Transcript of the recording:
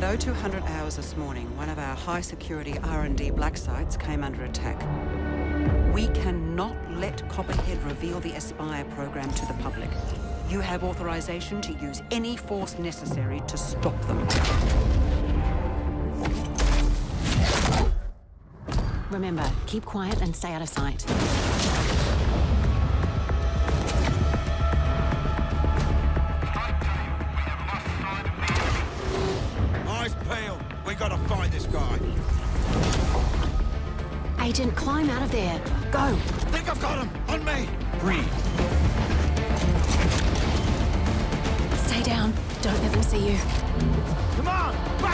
below 200 hours this morning, one of our high-security R&D black sites came under attack. We cannot let Copperhead reveal the Espire program to the public. You have authorization to use any force necessary to stop them. Remember, keep quiet and stay out of sight. We gotta find this guy. Agent, climb out of there. Go! Think I've got him! On me! Breathe. Stay down. Don't let them see you. Come on! Back up!